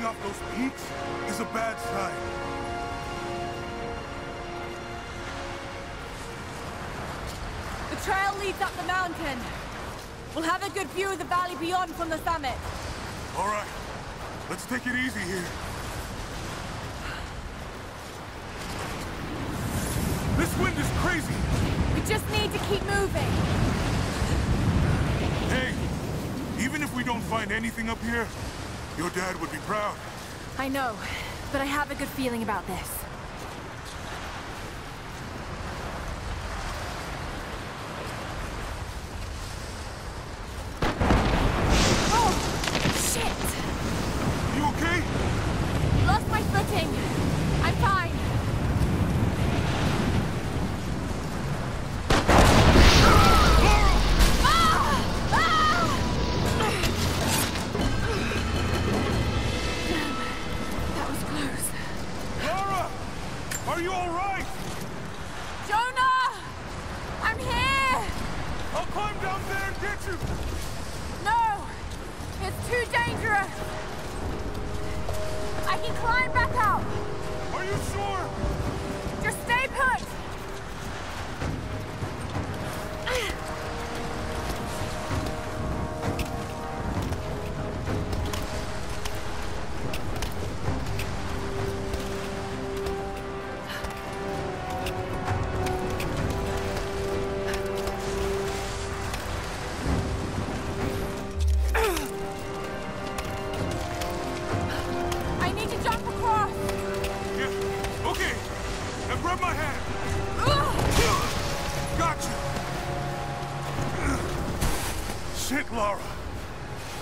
Snow off those peaks is a bad sign. The trail leads up the mountain. We'll have a good view of the valley beyond from the summit. All right. Let's take it easy here. This wind is crazy. We just need to keep moving. Hey, even if we don't find anything up here, your dad would be proud. I know, but I have a good feeling about this. Shit, Lara.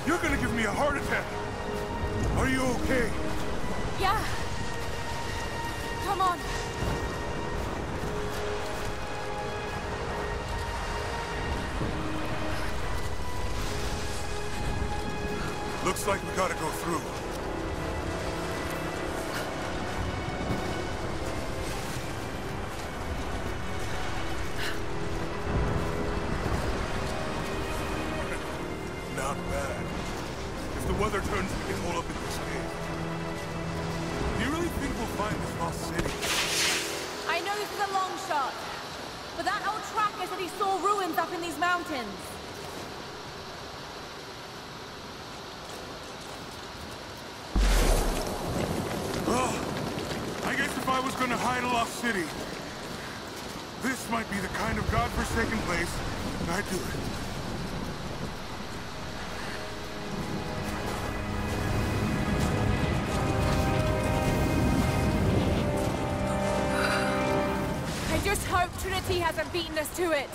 You're gonna give me a heart attack. Are you okay? Yeah. Come on. Looks like we gotta go through. to it.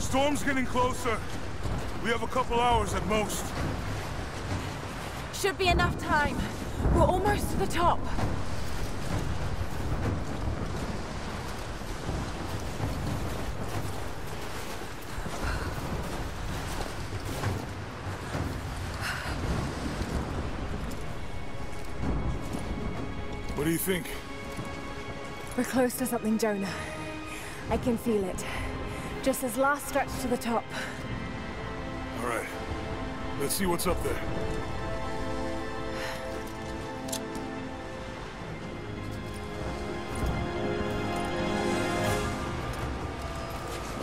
Storm's getting closer. We have a couple hours at most. Should be enough time. We're almost to the top. close to something, Jonah. I can feel it. Just this last stretch to the top. All right. Let's see what's up there.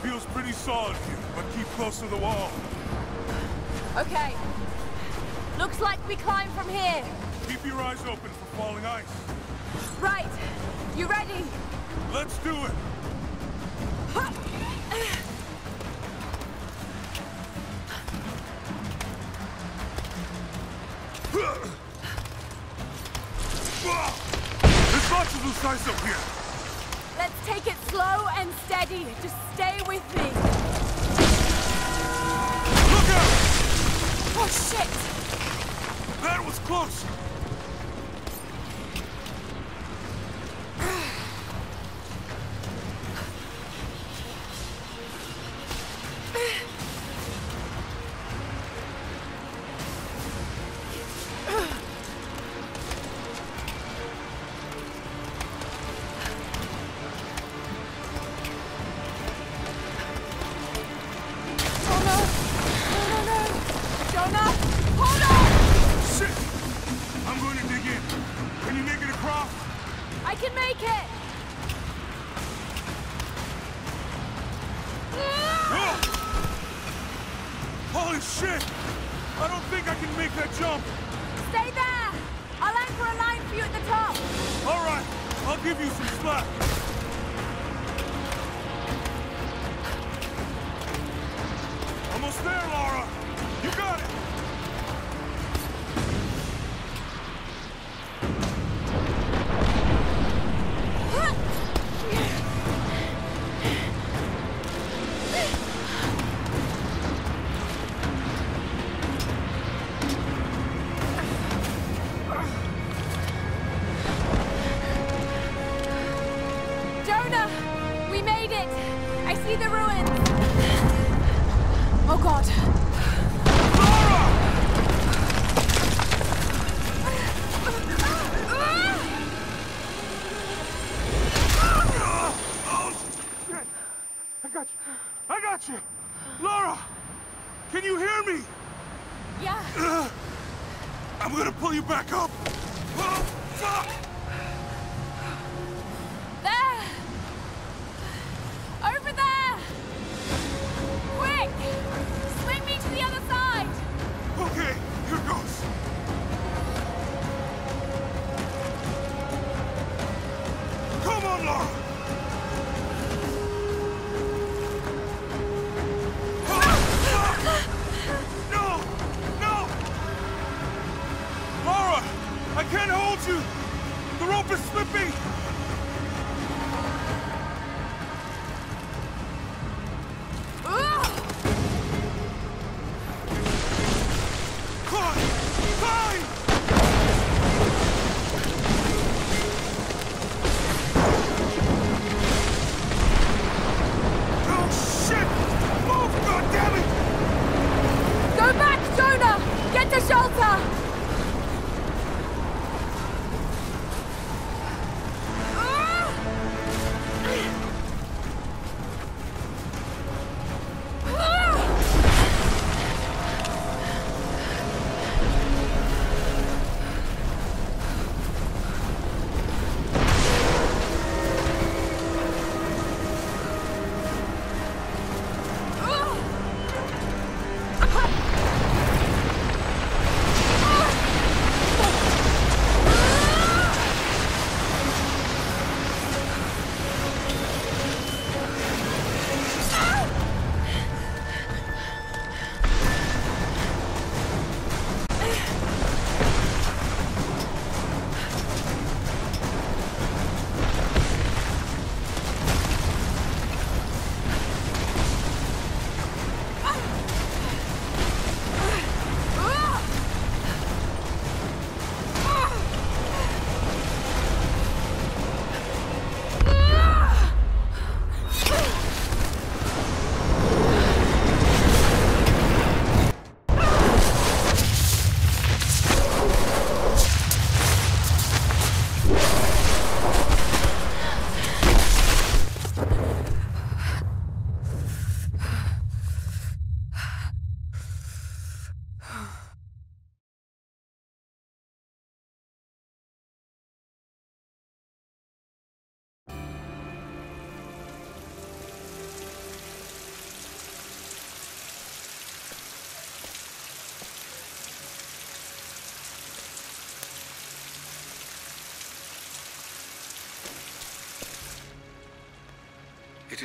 Feels pretty solid here, but keep close to the wall. Okay. Looks like we climb from here. Keep your eyes open for falling ice. Right. You ready? Let's do it.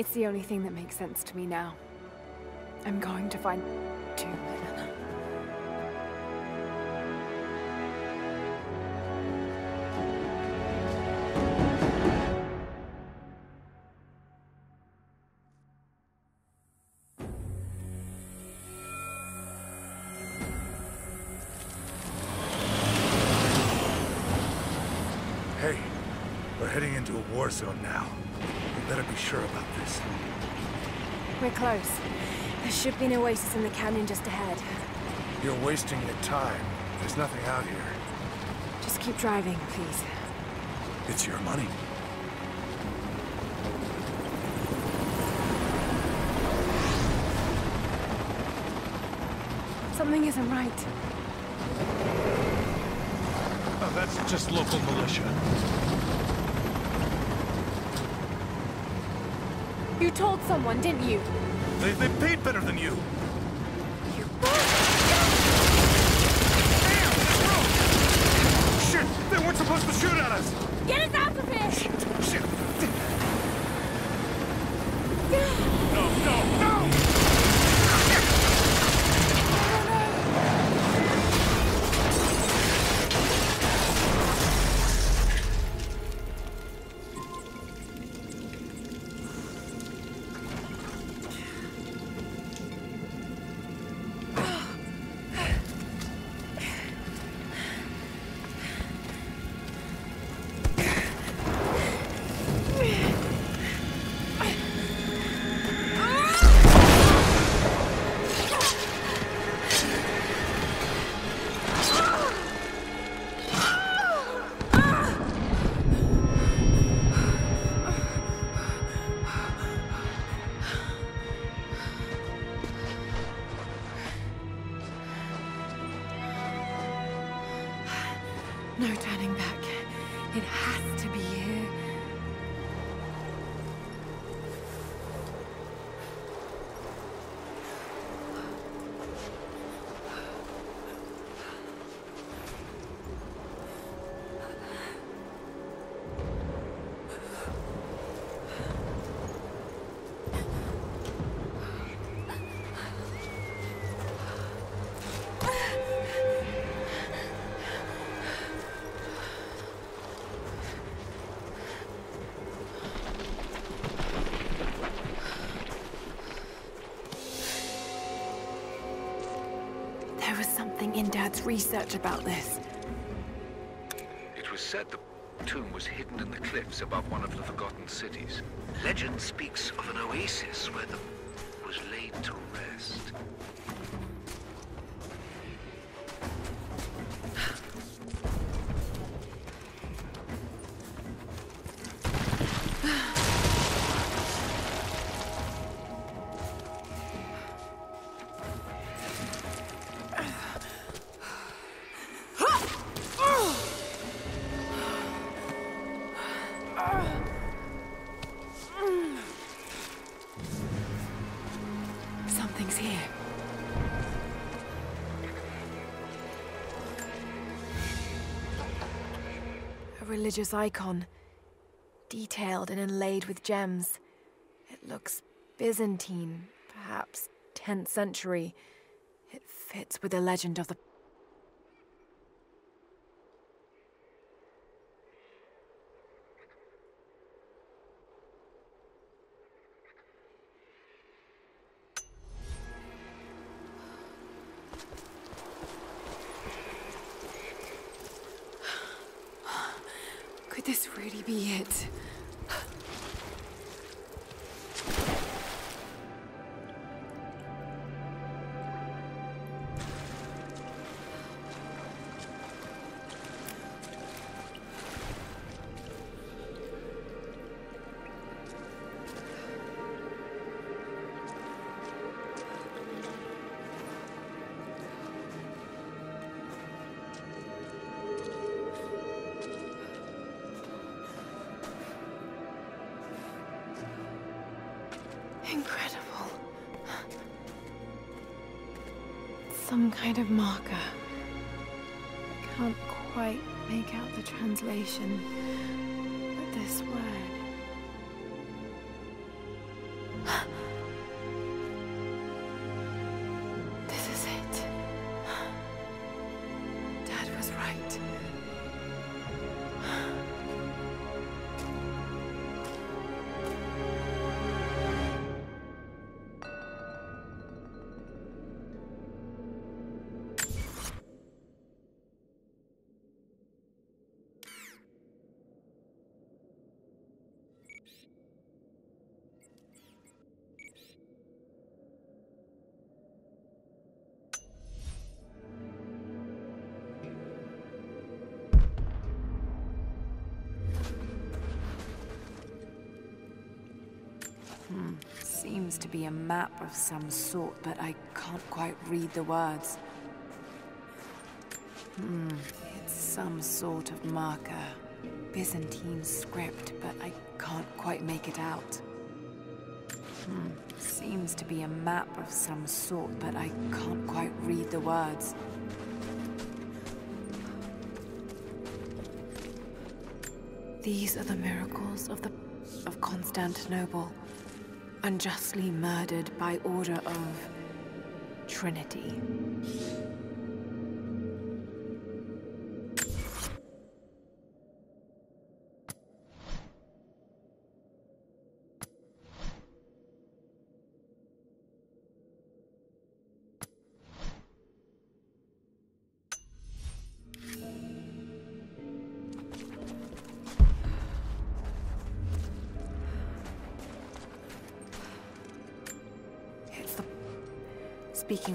It's the only thing that makes sense to me now. I'm going to find... Tomb, should be an oasis in the canyon just ahead. You're wasting your time. There's nothing out here. Just keep driving, please. It's your money. Something isn't right. Oh, that's just local militia. You told someone, didn't you? They, they paid better than you. You... in Dad's research about this. It was said the tomb was hidden in the cliffs above one of the forgotten cities. Legend speaks of an oasis where the religious icon, detailed and inlaid with gems. It looks Byzantine, perhaps 10th century. It fits with the legend of the. Translation, but this word. This is it. Dad was right. To be a map of some sort, but I can't quite read the words. Hmm, it's some sort of marker. Byzantine script, but I can't quite make it out. Hmm, seems to be a map of some sort, but I can't quite read the words. These are the miracles of the of Constantinople, unjustly murdered by order of Trinity.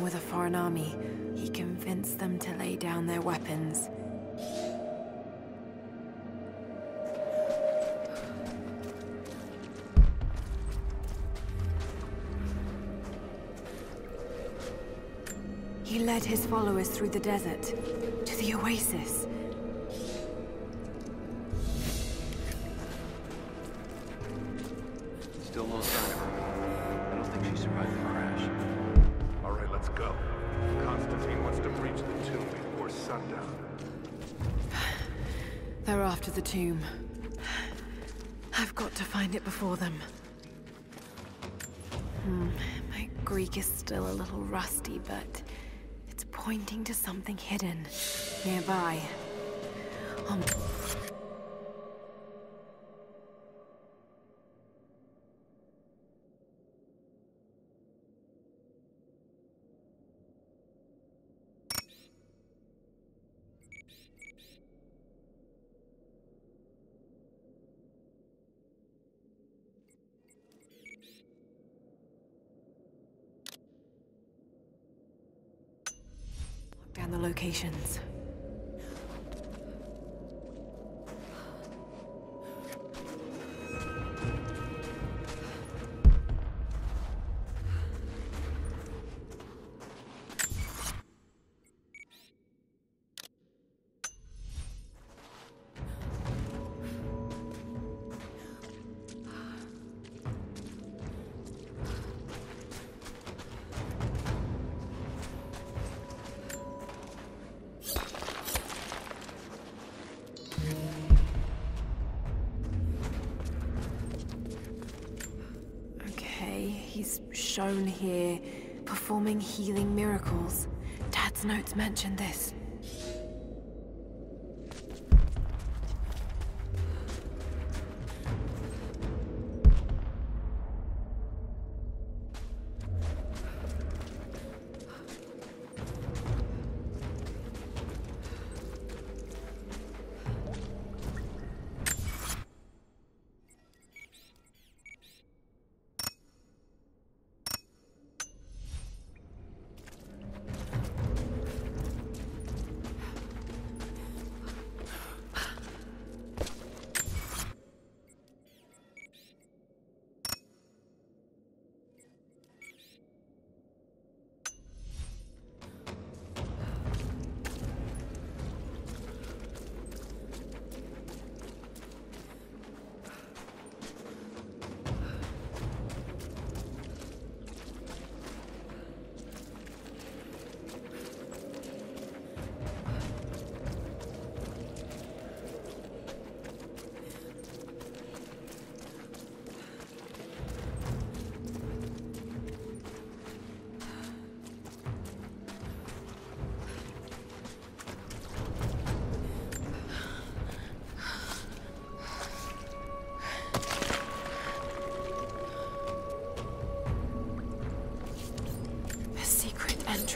With a foreign army, he convinced them to lay down their weapons. He led his followers through the desert, to the oasis. Still no sign of her. I don't think she survived the crash. Go. Constantine wants to breach the tomb before sundown. They're after the tomb. I've got to find it before them. Hmm, my Greek is still a little rusty, but it's pointing to something hidden nearby. Um, down shown here performing healing miracles. Dad's notes mention this.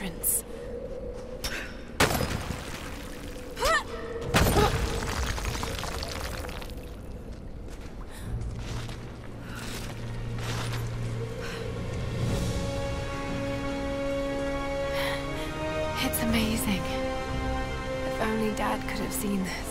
Entrance. It's amazing. If only Dad could have seen this.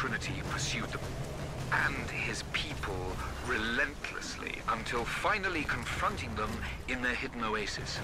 Trinity pursued them and his people relentlessly until finally confronting them in their hidden oasis.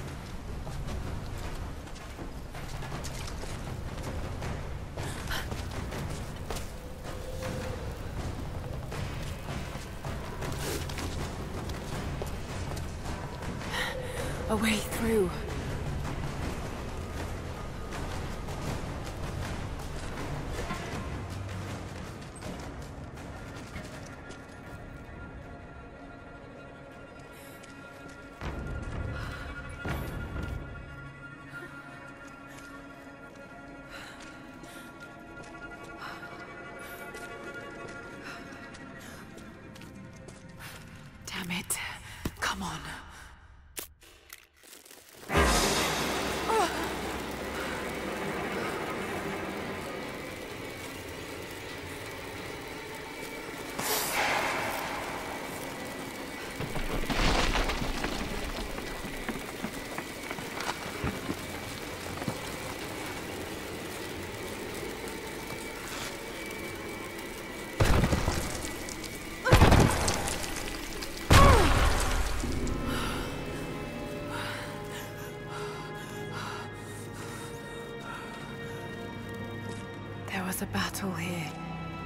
Battle here.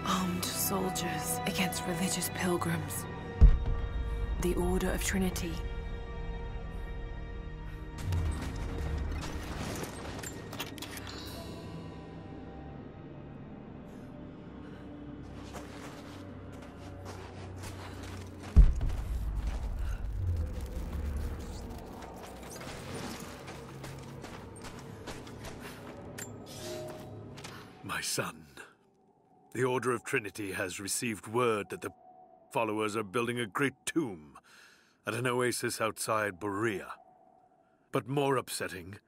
Armed soldiers against religious pilgrims. The Order of Trinity. Order of Trinity has received word that the followers are building a great tomb at an oasis outside Borea. But more upsetting,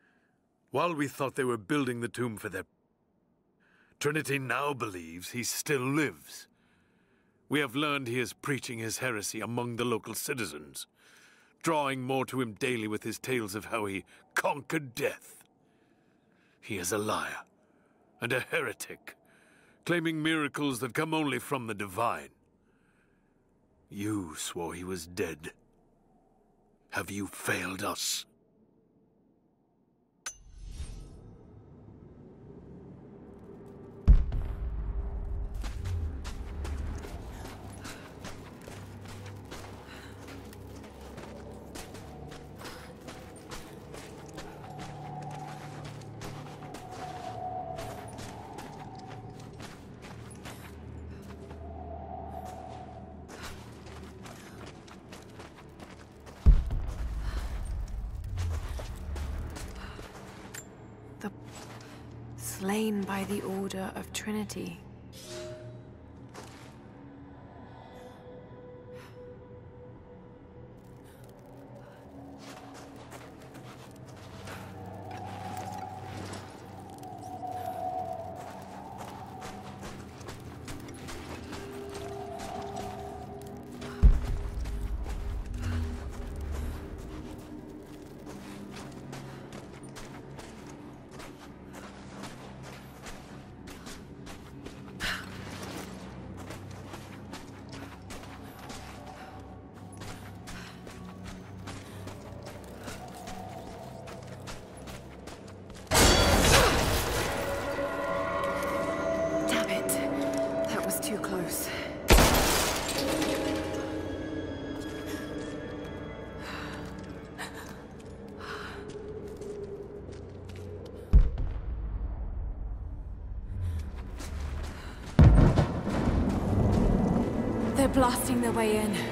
while we thought they were building the tomb for their Trinity now believes he still lives. We have learned he is preaching his heresy among the local citizens, drawing more to him daily with his tales of how he conquered death. He is a liar and a heretic, claiming miracles that come only from the divine. You swore he was dead. Have you failed us? By the Order of Trinity. Their way in.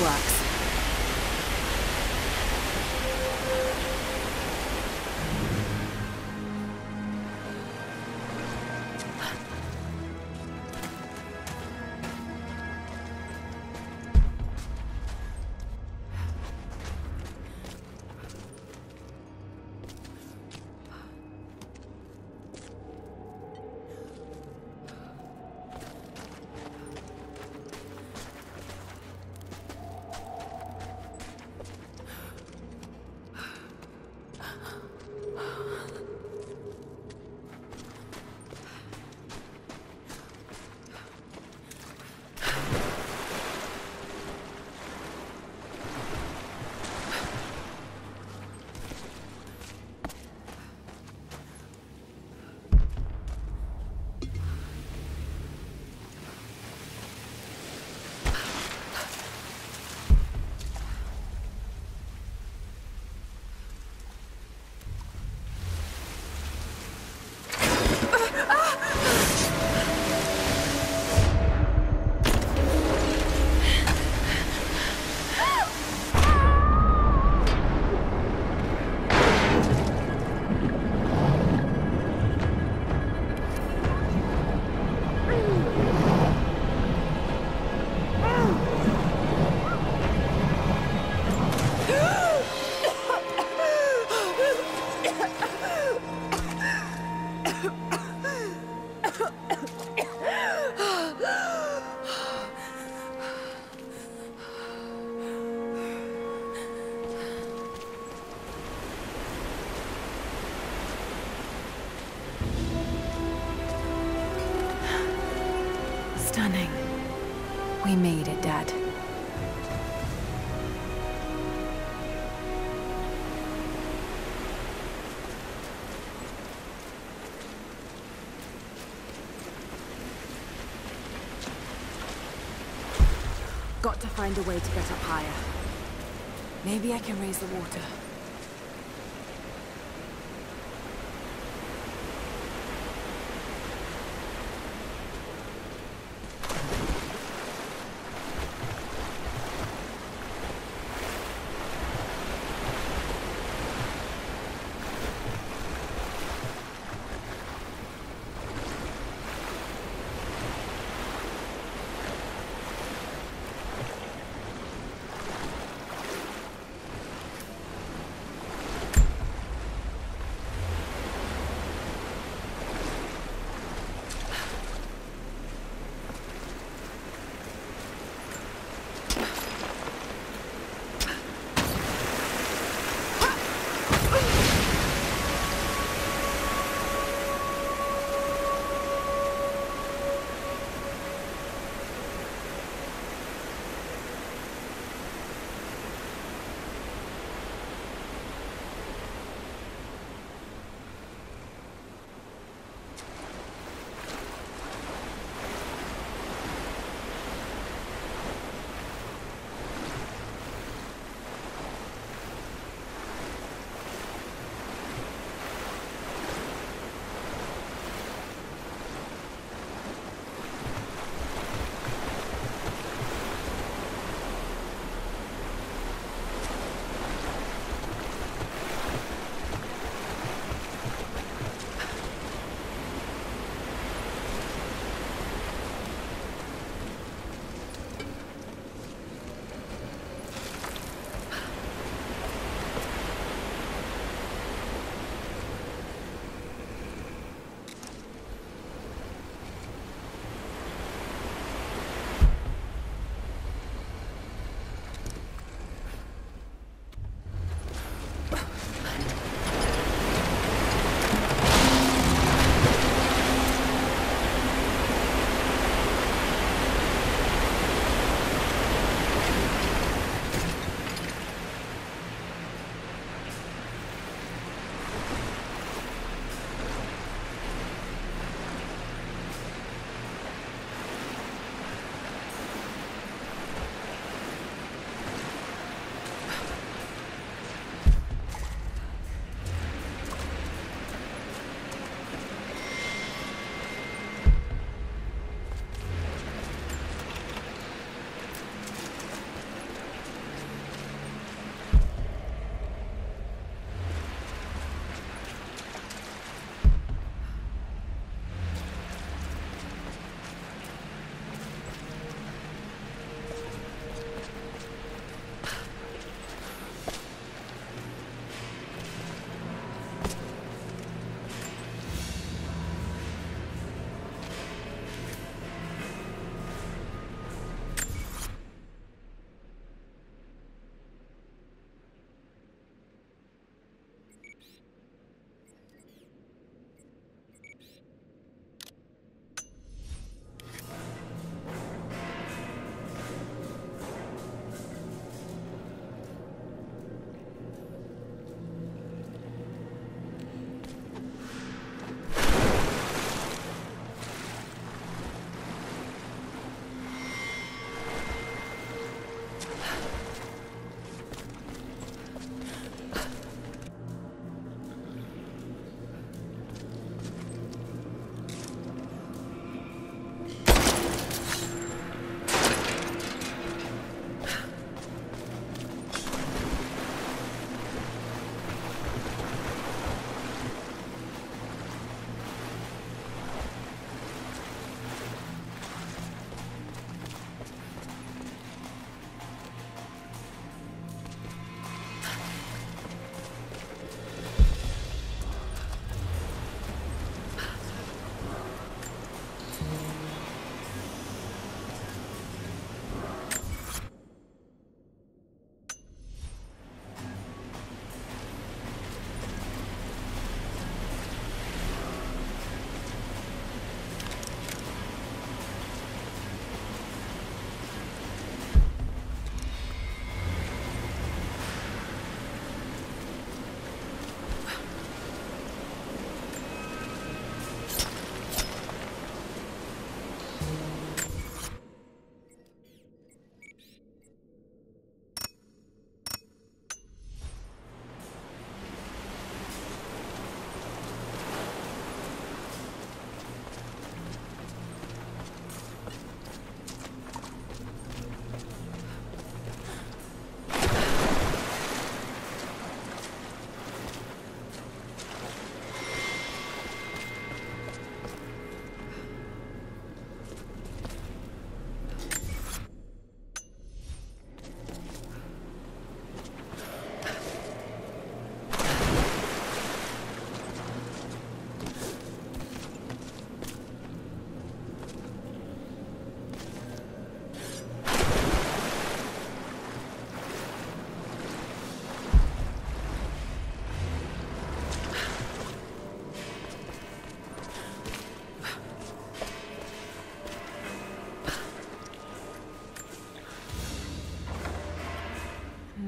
This to find a way to get up higher. Maybe I can raise the water.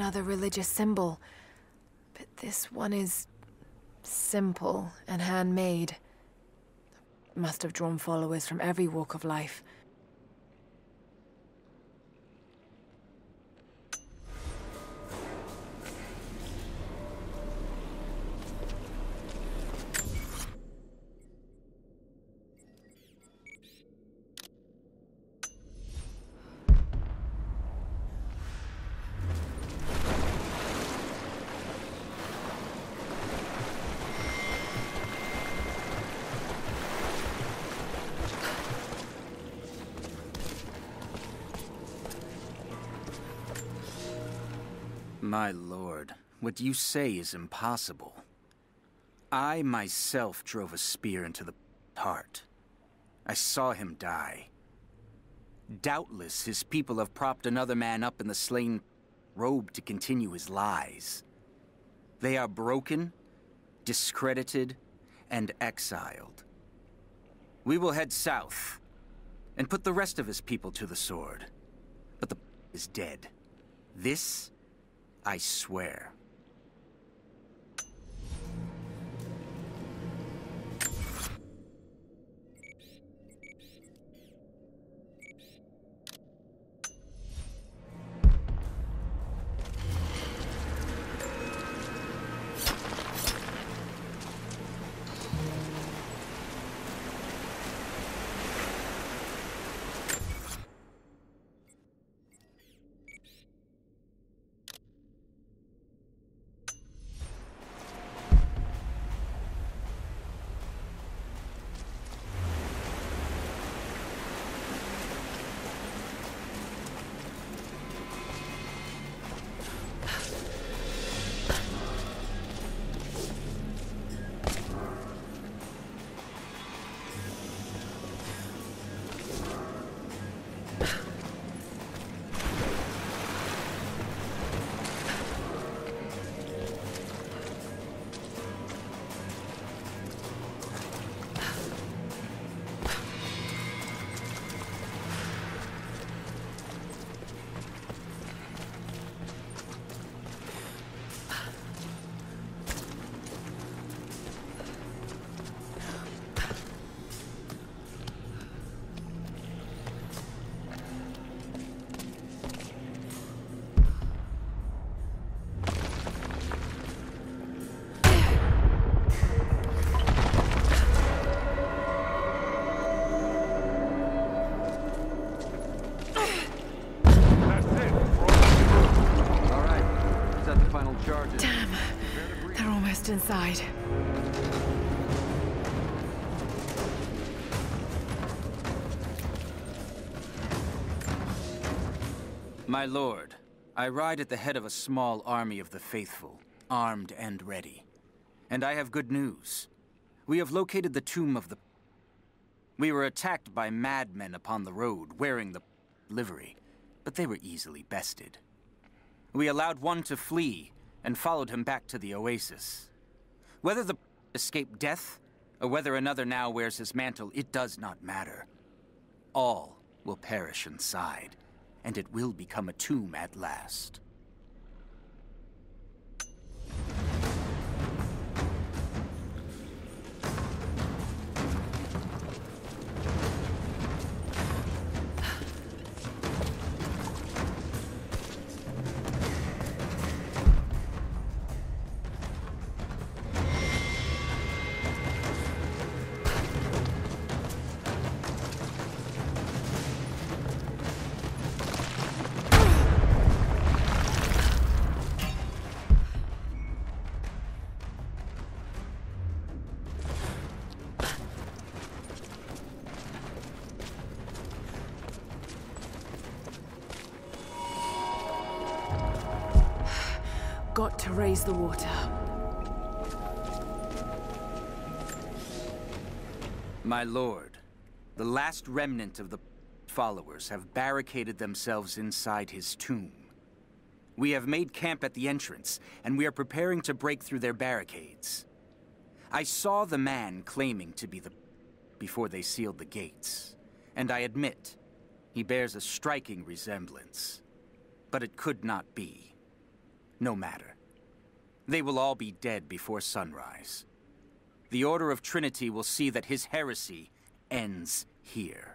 Another religious symbol. But this one is simple and handmade. Must have drawn followers from every walk of life. My lord, what you say is impossible. I myself drove a spear into the heart. I saw him die. Doubtless his people have propped another man up in the slain robe to continue his lies. They are broken, discredited, and exiled. We will head south and put the rest of his people to the sword. But the is dead. This I swear. Inside. My lord, I ride at the head of a small army of the faithful, armed and ready. And I have good news. We have located the tomb of the... We were attacked by madmen upon the road, wearing the livery, but they were easily bested. We allowed one to flee, and followed him back to the oasis. Whether the escaped death, or whether another now wears his mantle, it does not matter. All will perish inside, and it will become a tomb at last. Got to raise the water. My lord, the last remnant of the followers have barricaded themselves inside his tomb. We have made camp at the entrance, and we are preparing to break through their barricades. I saw the man claiming to be the before they sealed the gates, and I admit he bears a striking resemblance. But it could not be. No matter. They will all be dead before sunrise. The Order of Trinity will see that his heresy ends here.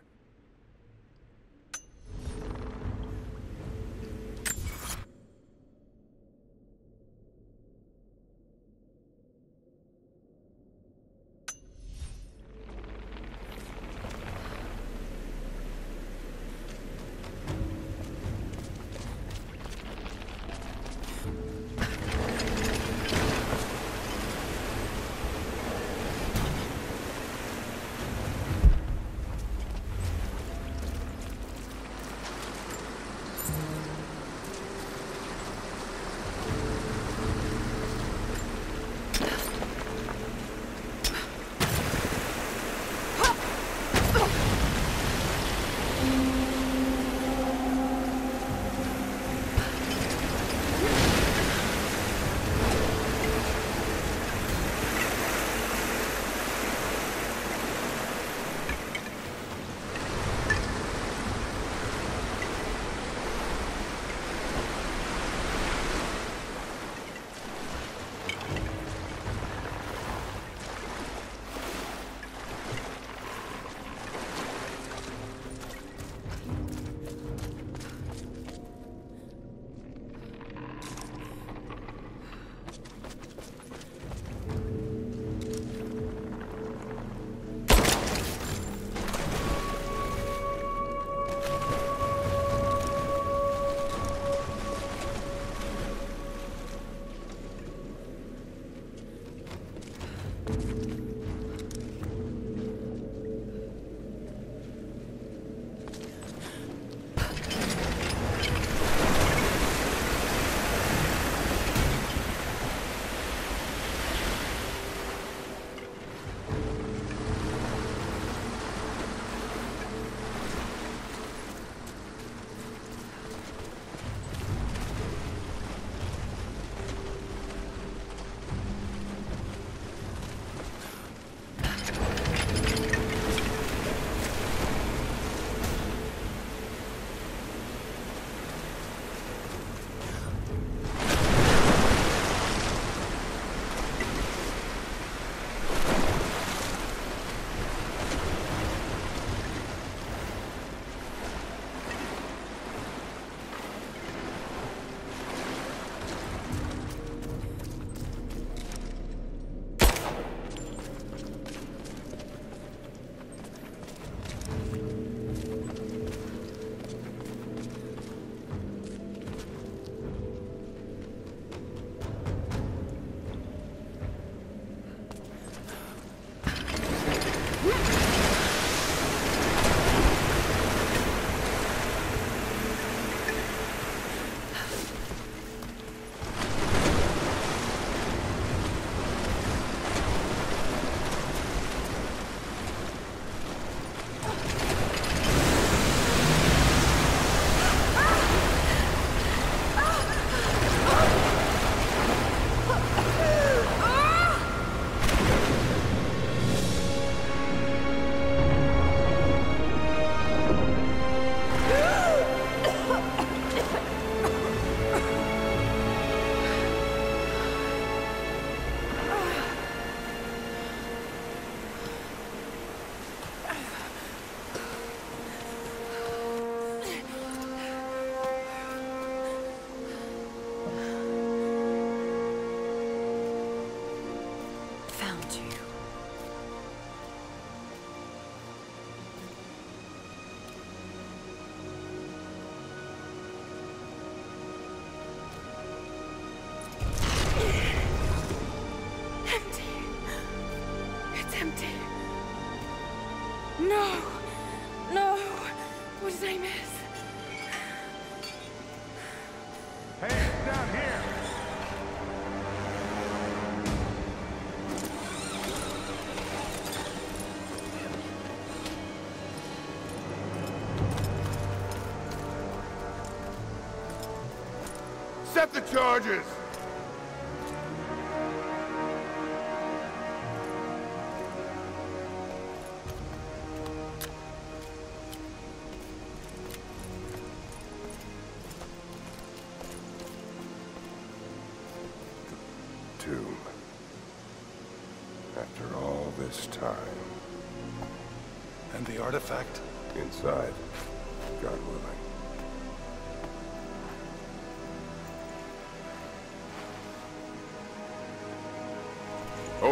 Accept the charges! Tomb. After all this time. And the artifact? Inside. Got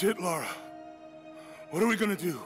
Shit, Lara. What are we gonna do?